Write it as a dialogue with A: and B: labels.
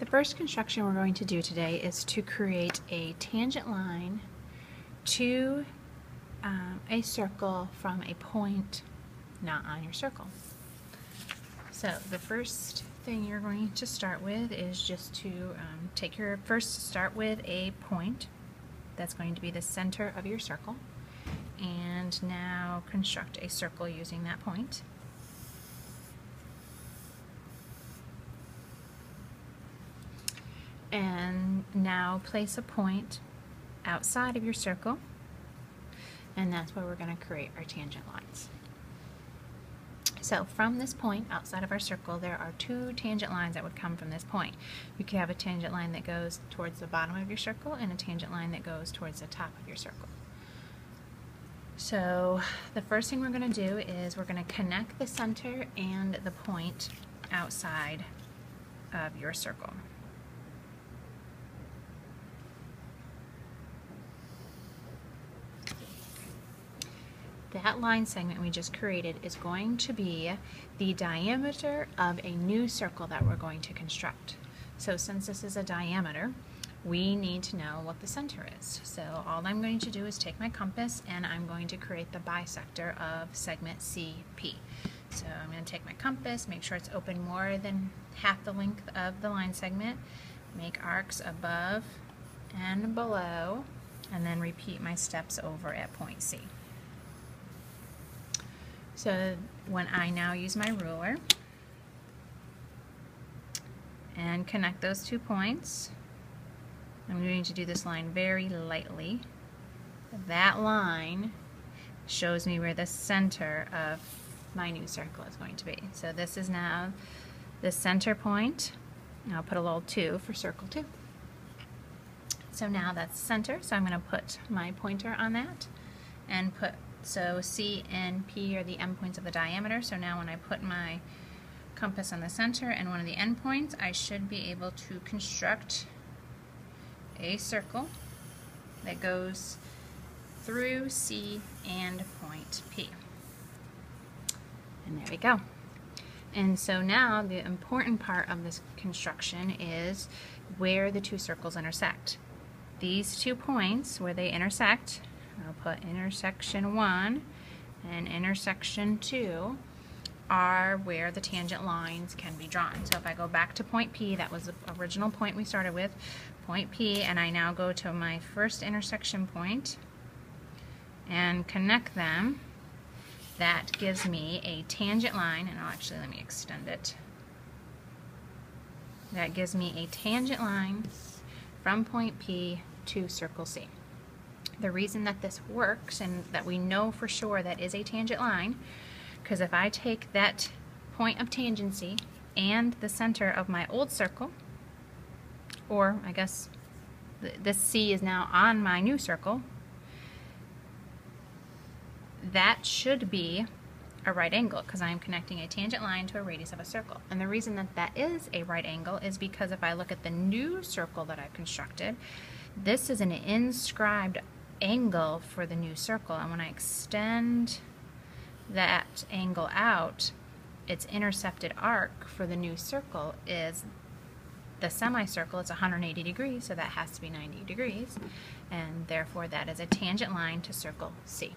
A: The first construction we're going to do today is to create a tangent line to um, a circle from a point not on your circle. So the first thing you're going to start with is just to um, take your, first start with a point that's going to be the center of your circle and now construct a circle using that point. And now place a point outside of your circle and that's where we're going to create our tangent lines. So from this point outside of our circle there are two tangent lines that would come from this point. You could have a tangent line that goes towards the bottom of your circle and a tangent line that goes towards the top of your circle. So the first thing we're going to do is we're going to connect the center and the point outside of your circle. That line segment we just created is going to be the diameter of a new circle that we're going to construct. So since this is a diameter, we need to know what the center is. So all I'm going to do is take my compass and I'm going to create the bisector of segment CP. So I'm going to take my compass, make sure it's open more than half the length of the line segment, make arcs above and below, and then repeat my steps over at point C. So when I now use my ruler and connect those two points, I'm going to do this line very lightly. That line shows me where the center of my new circle is going to be. So this is now the center point. I'll put a little 2 for circle 2. So now that's center, so I'm going to put my pointer on that and put so C and P are the endpoints of the diameter. So now when I put my compass on the center and one of the endpoints, I should be able to construct a circle that goes through C and point P. And there we go. And so now the important part of this construction is where the two circles intersect. These two points, where they intersect, I'll put intersection 1 and intersection 2 are where the tangent lines can be drawn. So if I go back to point P, that was the original point we started with, point P, and I now go to my first intersection point and connect them, that gives me a tangent line, and I'll actually let me extend it. That gives me a tangent line from point P to circle C. The reason that this works and that we know for sure that is a tangent line, because if I take that point of tangency and the center of my old circle, or I guess th this C is now on my new circle, that should be a right angle because I am connecting a tangent line to a radius of a circle. And the reason that that is a right angle is because if I look at the new circle that I've constructed, this is an inscribed angle for the new circle. And when I extend that angle out, its intercepted arc for the new circle is the semicircle, it's 180 degrees, so that has to be 90 degrees, and therefore that is a tangent line to circle C.